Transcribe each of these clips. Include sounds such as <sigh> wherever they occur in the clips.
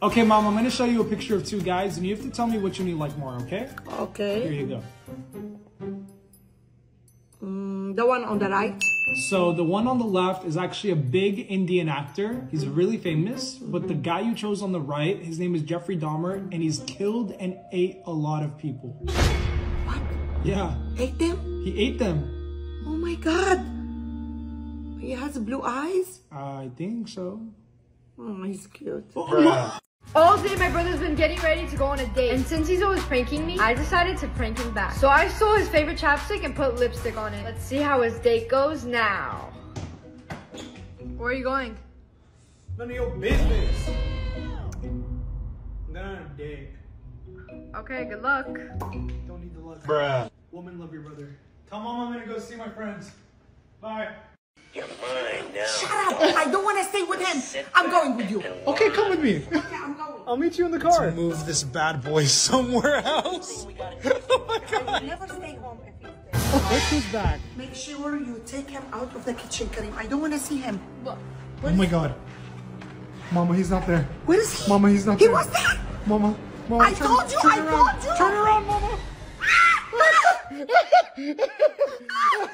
Okay, mom, I'm gonna show you a picture of two guys, and you have to tell me which one you like more, okay? Okay. Here you go. Mm, the one on the right. So the one on the left is actually a big Indian actor. He's really famous, but the guy you chose on the right, his name is Jeffrey Dahmer, and he's killed and ate a lot of people. What? Yeah, Ate them? he ate them. Oh my god. He has blue eyes. I think so. Oh, he's cute. All day my brother's been getting ready to go on a date. And since he's always pranking me, I decided to prank him back. So I stole his favorite chapstick and put lipstick on it. Let's see how his date goes now. Where are you going? None of your business. I'm going on a date. Okay, good luck. Don't need the luck. Bruh. Woman, love your brother. Tell mom I'm gonna go see my friends. Bye. Shut up! I don't want to stay with him. I'm going with you. Okay, come with me. Yeah, I'm going. I'll meet you in the car. Move this bad boy <laughs> somewhere else. <laughs> oh my god. Never stay home if he's there. Look who's back. Make sure you take him out of the kitchen, Karim. I don't want to see him. Oh my god. Mama, he's not there. Where is he? Mama, he's not He there. He was there. Mama. Mama I turn- told you, turn I around. told you. Turn around, mama. <laughs> Ah!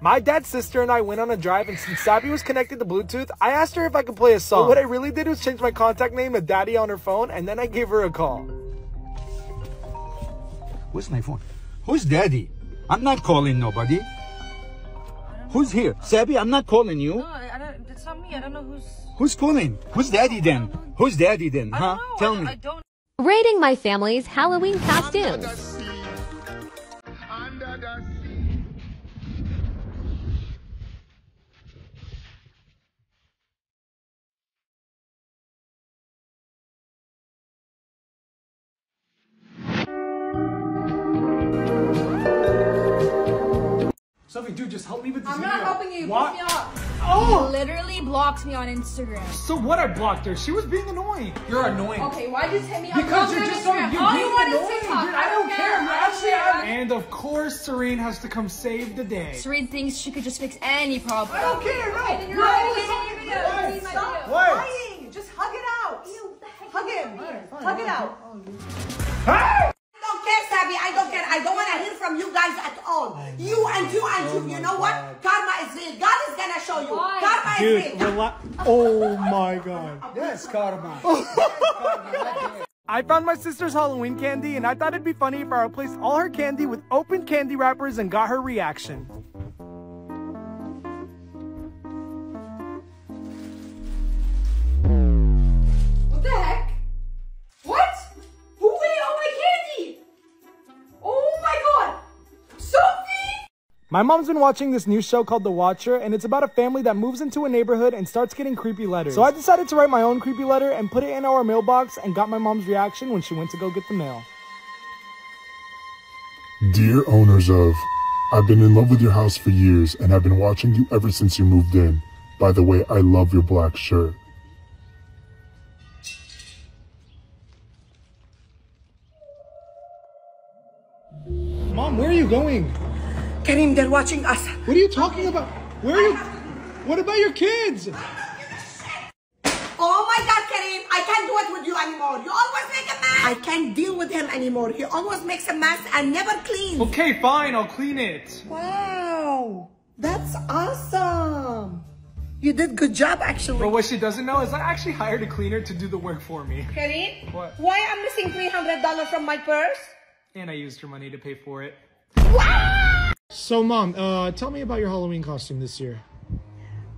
My dad's sister and I went on a drive, and since Sabby was connected to Bluetooth, I asked her if I could play a song. But what I really did was change my contact name to Daddy on her phone, and then I gave her a call. Where's my phone? Who's daddy? I'm not calling nobody. Who's here? Sabby, I'm not calling you. No, I, I don't. It's not me. I don't know who's. Who's calling? Who's daddy then? Who's daddy then? I Huh? don't know. Tell I, me. I don't. Rating my family's Halloween costumes. You. You What? pissed me off. Oh! Literally blocks me on Instagram. So what? I blocked her. She was being annoying. You're annoying. Okay, why just hit me up? Because you're just so you All being you want is annoying, TikTok. dude. I don't care. You're I don't actually care. And of course, Serene has to come save the day. Serene thinks she could just fix any problem. I don't care. No. then you're You're not always editing your video. What? Delete my Stop. video. What? Crying. Just hug it out. Hug him. Hug it out. Hey! I don't care, Sabby. I don't care. I don't want to hear from you guys at all. You and you and you. You know what? Karma is real. God is gonna show you. Why? Karma is Dude, real. relax. Oh my god. <laughs> Yes, karma. I found my sister's Halloween candy, and I thought it'd be funny if I replaced all her candy with open candy wrappers and got her reaction. My mom's been watching this new show called The Watcher, and it's about a family that moves into a neighborhood and starts getting creepy letters. So I decided to write my own creepy letter and put it in our mailbox and got my mom's reaction when she went to go get the mail. Dear owners of, I've been in love with your house for years and I've been watching you ever since you moved in. By the way, I love your black shirt. Mom, where are you going? Karim, they're watching us. What are you talking about? Where are you? What about your kids? Oh my God, Karim, I can't do it with you anymore. You always make a mess. I can't deal with him anymore. He always makes a mess and never cleans. Okay, fine. I'll clean it. Wow, that's awesome. You did good job, actually. But what she doesn't know is I actually hired a cleaner to do the work for me. Karim, What? why I'm missing $300 from my purse? And I used her money to pay for it. So, Mom, uh, tell me about your Halloween costume this year.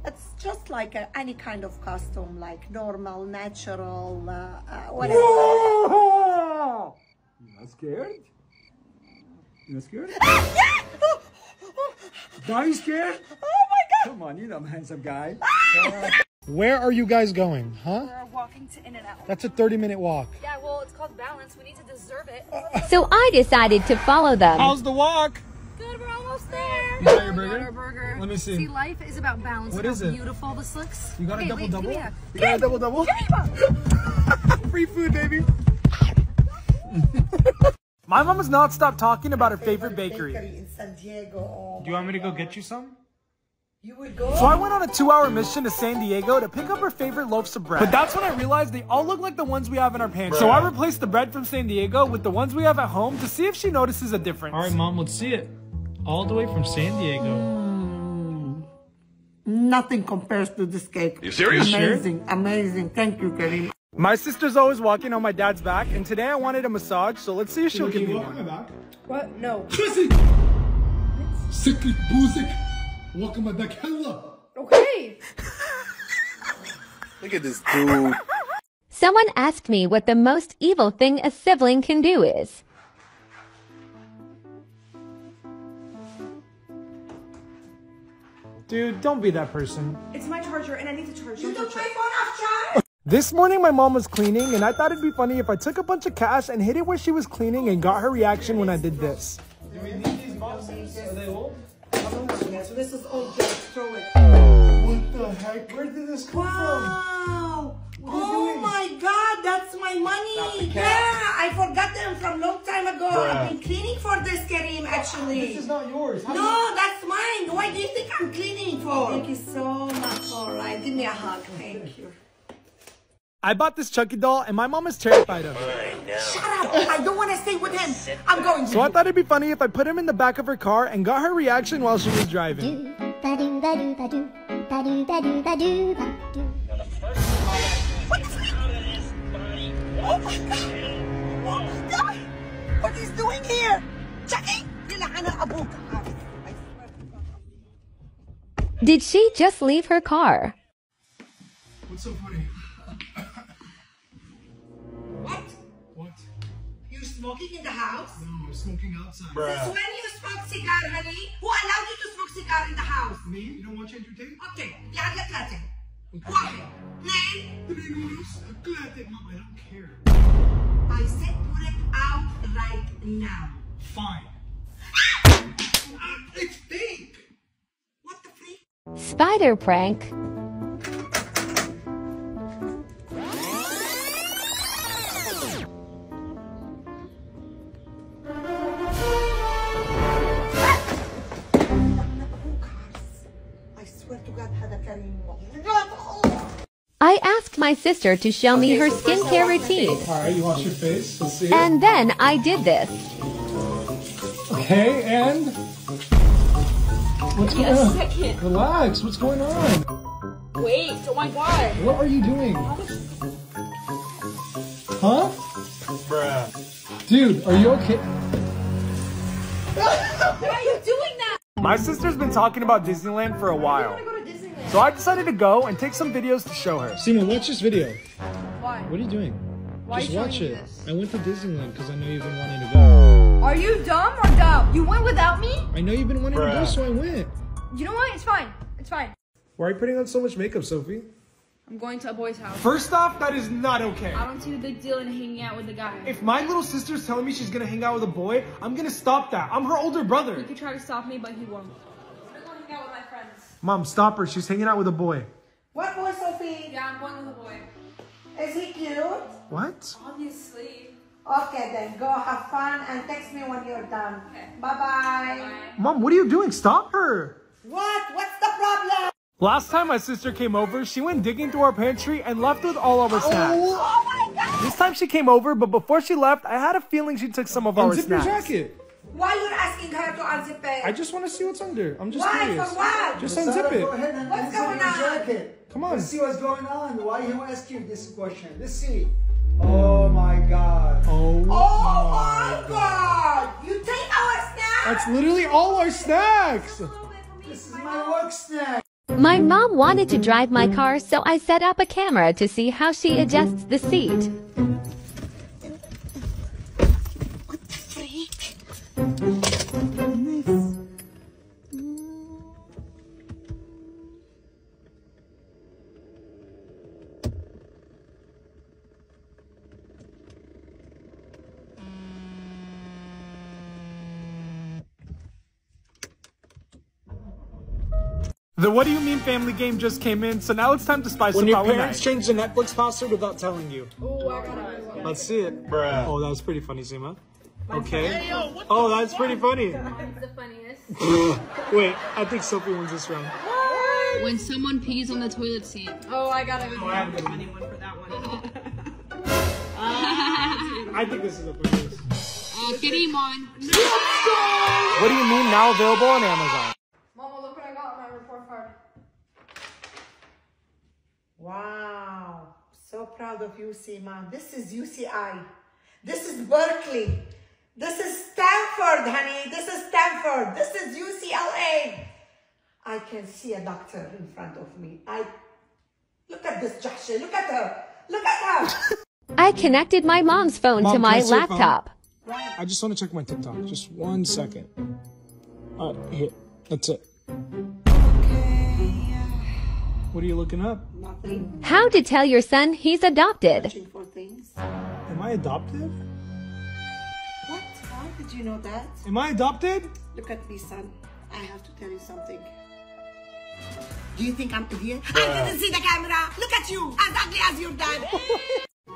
It's just like a, any kind of costume, like normal, natural, uh, uh, whatever. You not scared? You not scared? Ah, Are you scared? Oh my God! Come on, you're a handsome guy. Where are you guys going, huh? We're walking to In-N-Out. That's a 30 minute walk. Yeah, well, it's called balance. We need to deserve it. So I decided to follow them. How's the walk? Good, we're almost there. You got your burger? burger. Let me see. See, life is about balance. What Look is how it? Beautiful this looks. You got a double wait, double? give me a- You got a double double? <laughs> Free food, baby. <laughs> My mom has not stopped talking about her favorite bakery. in San Diego. Do you want me to go get you some? You would go? So I went on a two-hour mission to San Diego to pick up her favorite loaves of bread. But that's when I realized they all look like the ones we have in our pantry. So I replaced the bread from San Diego with the ones we have at home to see if she notices a difference. All right, mom, let's see it. All the way from San Diego. Hmm. Nothing compares to this cake. You serious? Amazing, amazing. Thank you, Karim. My sister's always walking on my dad's back, and today I wanted a massage, so let's see if she'll give me one. back? What? No. Siklik buzik. Welcome back hella. Okay. <laughs> Look at this dude. Someone asked me what the most evil thing a sibling can do is. Dude, don't be that person. It's my charger and I need to charge You it. took my phone off charge? This morning, my mom was cleaning, and I thought it'd be funny if I took a bunch of cash and hid it where she was cleaning and got her reaction when I did this. Do we need these boxes? Are they old? Yes, this is all just throw it. Oh. What the heck? Where did this come Wow! Oh my god, that's my money! Yeah, I forgot them from long time ago. I've been cleaning for this, Karim, actually. This is not yours. How No, that's mine. Why do you think I'm cleaning for? Thank you so much. All right, give me a hug. Thank you. I bought this Chucky doll, and my mom is terrified of it. Shut up! I don't want to stay with him. I'm going to. So I thought it'd be funny if I put him in the back of her car and got her reaction while she was driving. Oh my god! Oh my god! What he's doing here? Chucky! Nilahan ang abuka. I swear to God. Did she just leave her car? What's so funny? smoking in the house? No, I'm smoking outside. Bruh. Since when you smoke cigar, honey? Who allowed you to smoke cigar in the house? Me? You don't want to entertain? Okay, yeah, let's let. Why? Name? The baby loose. Glad that mom, I don't care. I said put it out right now. Fine. Ah! ah it's fake! What the freak? Spider prank. I asked my sister to show me her skincare routine. All right, you wash your face. Let's see. it. And then I did this. Okay, and what's going on? second. Relax. What's going on? Wait, oh my god. What are you doing? Huh? Bruh. Dude, are you okay? Why are you doing that? My sister's been talking about Disneyland for a while. So I decided to go and take some videos to show her. Sima, watch this video. Why? What are you doing? Why Just are you watch it. this? I went to Disneyland because I know you've been wanting to go. Are you dumb or dumb? You went without me? I know you've been wanting to go, so I went. You know what? It's fine. It's fine. Why are you putting on so much makeup, Sophie? I'm going to a boy's house. First off, that is not okay. I don't see the big deal in hanging out with a guy. If my little sister's telling me she's gonna hang out with a boy, I'm gonna stop that. I'm her older brother. He could try to stop me, but he won't. I'm going to hang out with my friends. Mom, stop her. She's hanging out with a boy. What boy, Sophie? Yeah, I'm going with a boy. Is he cute? What? Obviously. Okay, then go have fun and text me when you're done. Okay. Bye bye. Mom, what are you doing? Stop her. What? What's the problem? Last time my sister came over, she went digging through our pantry and left with all of our oh, snacks. Oh my God! This time she came over, but before she left, I had a feeling she took some of our Unzip your jacket. Why you're asking her to unzip it? I just want to see what's under. I'm just Why? curious. For what? Just unzip it. Go ahead and What's unzip going your on? jacket. Come on. Let's see what's going on. Why you ask you this question? Let's see. Oh my god. Oh. Oh my God! You take our snacks? That's literally all our snacks. This is my work snack. My mom wanted to drive my car, so I set up a camera to see how she adjusts the seat. What the What Do You Meme family game just came in, so now it's time to spice When up When your parents change the Netflix password without telling you. Oh, I got it. Let's see it. Bruh. Oh, that was pretty funny, Sima. Okay. Oh, that's pretty funny. Mine's the funniest. <laughs> Wait, I think Sophie wins this round. When someone pees on the toilet seat. Oh, I got it. Oh, I have a. Funny one for that one. <laughs> <laughs> I think this is a quiz. uh, Kirimon. What Do You Meme now available on Amazon? Mama, look what I got on my report card. Wow. So proud of you, Seema. This is UCI. This is Berkeley. This is Stanford, honey. This is Stanford. This is UCLA. I can see a doctor in front of me. I look at this Joshua. Look at her. Look at her. I connected my mom's phone Mom, to my I see your phone? laptop. I just want to check my TikTok. Just one second. Uh, here. That's it. What are you looking up? Nothing. How to tell your son he's adopted. Searching for things. Am I adopted? What? How did you know that? Am I adopted? Look at me, son. I have to tell you something. Do you think I'm idiot? I didn't see the camera. Look at you, as ugly as your dad.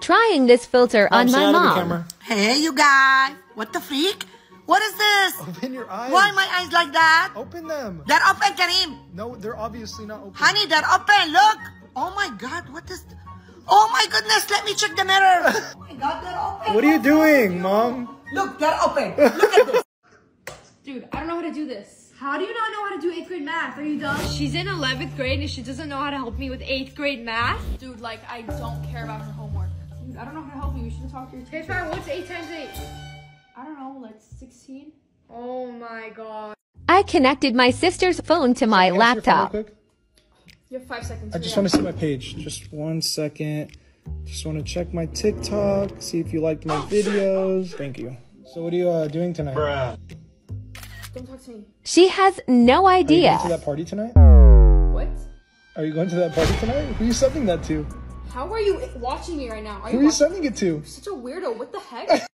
Trying this filter on say my hi to the mom. hey, you guys. What the freak? What is this? Open your eyes. Why my eyes like that? Open them. They're open, Kareem. No, they're obviously not open. Honey, they're open. Look. Oh my God, what is? Oh my goodness, let me check the mirror. <laughs> oh my God, they're open. What are you doing, mom? Look, they're open. <laughs> Look at this. Dude, I don't know how to do this. How do you not know how to do 8th grade math? Are you dumb? She's in 11th grade and she doesn't know how to help me with 8th grade math? Dude, like, I don't care about her homework. Dude, I don't know how to help you. You should talk to your Okay, teacher. fine. What's 8 times 8? I don't know, like 16? Oh my god. I connected my sister's phone to my Can I see your phone real laptop. You have five seconds. I just want to see my page. Just one second. Just want to check my TikTok, see if you liked my videos. Thank you. So what are you uh, doing tonight? Are Don't talk to me. She has no idea. Are you idea. going to that party tonight? What? Are you going to that party tonight? Who are you sending that to? How are you watching me right now? Are Who you are you sending it to? You're Such a weirdo. What the heck? <laughs>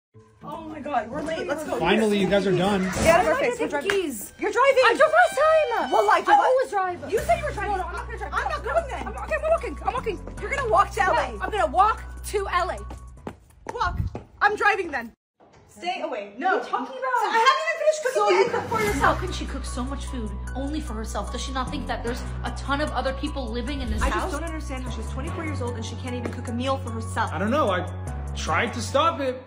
Oh my God, we're late. Let's go. Finally, you guys are done. Get out of our face. We're driving. keys. You're driving. I drove last time. Well, I drove. I always drive. You said you were driving. No, no, I'm not gonna drive. I'm not going then. I'm, okay, I'm walking. I'm walking. You're gonna walk to LA. I'm gonna walk to LA. Walk. I'm driving then. Stay oh, away. No. What are you talking about? I haven't even finished cooking So yet. you cook for yourself. How can she cook so much food only for herself? Does she not think that there's a ton of other people living in this I house? I just don't understand how she's 24 years old and she can't even cook a meal for herself. I don't know. I tried to stop it.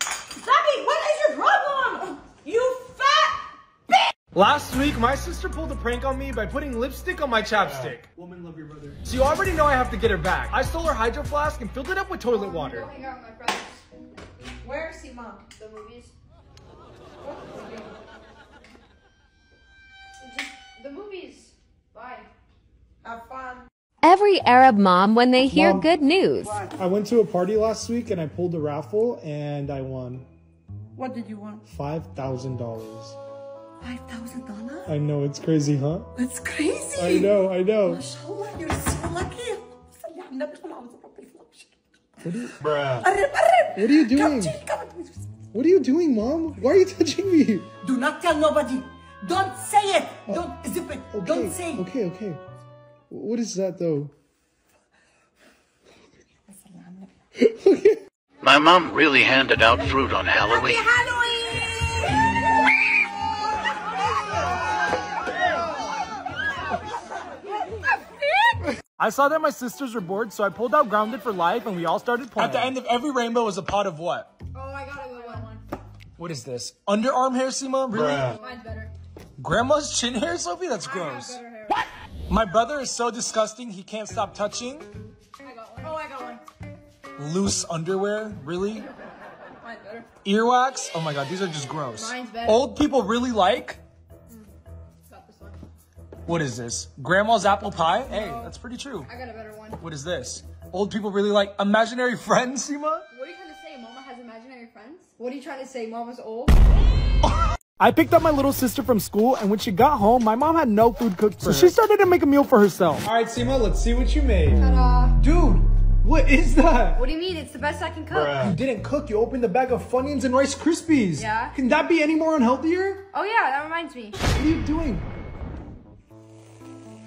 Sabi, what is your problem? You fat. Last week, my sister pulled a prank on me by putting lipstick on my chapstick. Woman, love your brother. So you already know I have to get her back. I stole her hydro flask and filled it up with toilet oh, water. hang out with my friends. Where is he, mom? The movies. Just the movies. Bye. Have fun. Every Arab mom, when they hear Mom. good news, I went to a party last week and I pulled a raffle and I won What did you want? five $5,000? I know, it's crazy, huh? That's crazy. I know, I know. MashaAllah, you're so lucky. What are you, Bruh. What are you doing? What are you doing, mom? Why are you touching me? Do not tell nobody. Don't say it. Uh, Don't zip it. Okay, Don't say it. Okay, okay. What is that though? <laughs> okay. My mom really handed out fruit on Halloween. Happy Halloween! I saw that my sisters were bored, so I pulled out Grounded for Life and we all started playing. At the end of every rainbow is a pot of what? Oh, I got a good one. What is this? Underarm hair, Seema? Really? Mine's better. Grandma's chin hair, Sophie? That's gross. What? My brother is so disgusting, he can't stop touching. I got one. Oh, I got one. Loose underwear? Really? Mine's better. Earwax? Oh my god, these are just gross. Mine's better. Old people really like. Got this one. What is this? Grandma's apple pie? Hey, that's pretty true. I got a better one. What is this? Old people really like imaginary <laughs> friends, Seema? What are you trying to say? Mama has imaginary friends? What are you trying to say? Mama's old? I picked up my little sister from school, and when she got home, my mom had no food cooked for her. So she started to make a meal for herself. All right, Seema, let's see what you made. Ta-da. Dude, what is that? What do you mean? It's the best I can cook. You didn't cook. You opened a bag of Funyuns and Rice Krispies. Yeah. Can that be any more unhealthier? Oh yeah, that reminds me. What are you doing?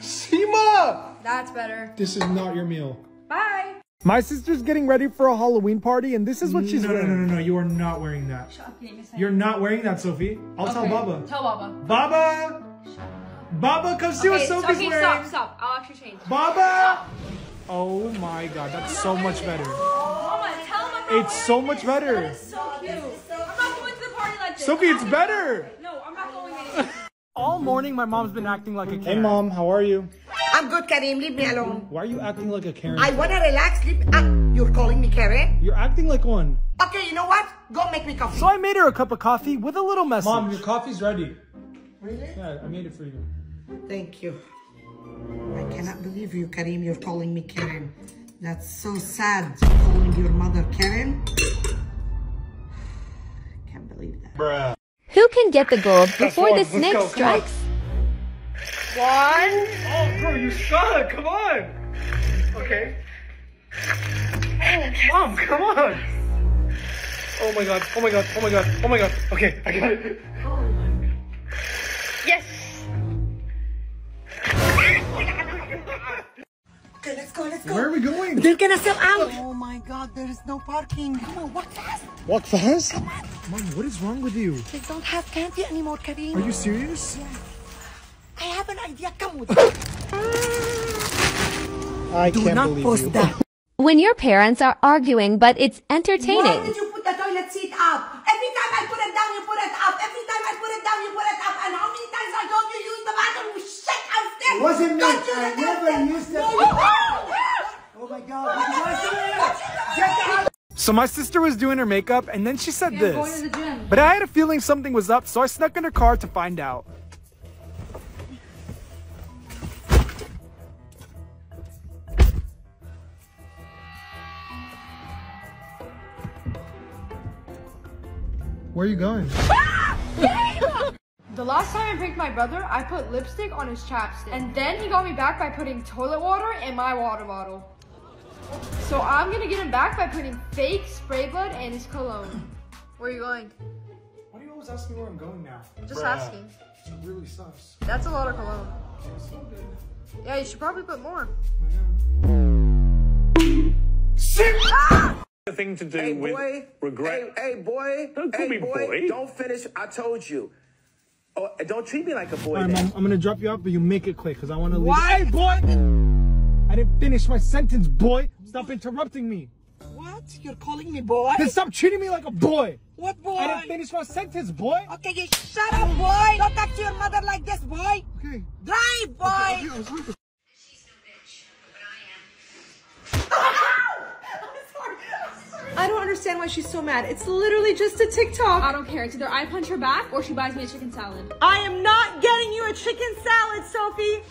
Seema! That's better. This is not your meal. Bye. My sister's getting ready for a Halloween party, and this is what she's no, no, wearing. no, no, no. You are not wearing that. You're not wearing that, Sophie. I'll tell Baba. Tell Baba. Baba! Baba, come see what Sophie's okay, wearing. stop, stop. I'll actually change. Baba! Oh my god, that's so much better. Mama, tell him It's so much better. That is so cute. I'm not going to the party like this. Sophie, it's not better. going- No, I'm not going anywhere. All morning, my mom's been acting like a Karen. Hey mom, how are you? I'm good, Karim. Leave me alone. Why are you acting like a Karen? I wanna relax. Leave. Ah, you're calling me Karen? You're acting like one. Okay, you know what? Go make me coffee. So I made her a cup of coffee with a little message. Mom, your coffee's ready. Really? Yeah, I made it for you. Thank you. I cannot believe you, Karim. You're calling me Karen. That's so sad. Calling your mother Karen. I <sighs> Can't believe that. Who can get the gold before the snake go. Come on. strikes? One. Oh, bro, you suck. Come on. Okay. Oh, mom, come on. Oh my god. Oh my god. Oh my god. Oh my god. Okay, I got it. yes. Okay, let's go. Let's go. Where are we going? They're gonna sell out. Oh my God, there is no parking. Come on, walk fast. Walk fast. come Mom, what is wrong with you? They don't have candy anymore, Karim. Are you serious? I have an idea. Come with me. I Do can't not believe post you. that. <laughs> When your parents are arguing, but it's entertaining. Why entertaining. did you put the toilet seat up? Every time I put it down, you put it up. Every time I put it down, you put it up. And how many times I told you use the bathroom? You shit upstairs. It wasn't me. I never used it. No, you did. Oh my god, what did I say? Get the hell So my sister was doing her makeup, and then she said Yeah, I'm going this. to the gym. But I had a feeling something was up, so I snuck in her car to find out. Where are you going? <laughs> The last time I pranked my brother, I put lipstick on his chapstick. And then he got me back by putting toilet water in my water bottle. So I'm gonna get him back by putting fake spray blood in his cologne. Where are you going? Why do you always ask me where I'm going now? I'm just asking. It really sucks. That's a lot of cologne. Yeah, you should probably put more. Ah! thing to do Hey, with boy. regret. Hey, hey, boy. Don't call hey, me boy. Don't finish. I told you. Oh, don't treat me like a boy. All right, then. mom, I'm gonna drop you off, but you make it quick, because I want to leave. Why? Boy! I didn't finish my sentence, boy! Stop interrupting me! What? You're calling me boy? Then stop treating me like a boy! What boy? I didn't finish my sentence, boy! Okay, you shut up, boy. Don't talk to your mother like this, boy. Okay. Drive, boy. <laughs> I don't understand why she's so mad. It's literally just a TikTok. I don't care. It's either I punch her back or she buys me a chicken salad. I am not getting you a chicken salad, Sophie.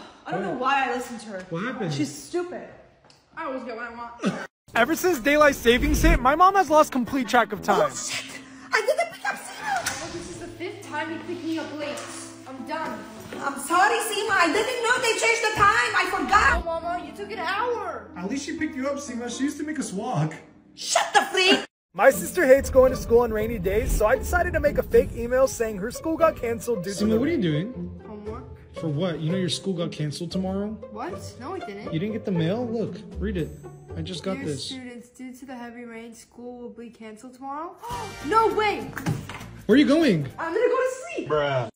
<sighs> <sighs> <sighs> Oh, I don't know why I listened to her. What happened? She's stupid. I always get what I want. Ever since daylight savings hit, my mom has lost complete track of time. Oh, I didn't pick up Sima. Oh, this is the fifth time you picked me up late. I'm done. I'm sorry, Sima. I didn't know they changed the time. I Oh, forgot. mama, you took an hour. At least she picked you up, Sima. She used to make us walk. Shut the freak. My sister hates going to school on rainy days, so I decided to make a fake email saying her school got canceled due to Sima, what are you doing? Homework? For what? You know your school got canceled tomorrow? What? No, I didn't. You didn't get the mail? Look, read it. I just got Dear this. students, due to the heavy rain, school will be canceled tomorrow. <gasps> no way! Where are you going? I'm gonna go to sleep. Bruh.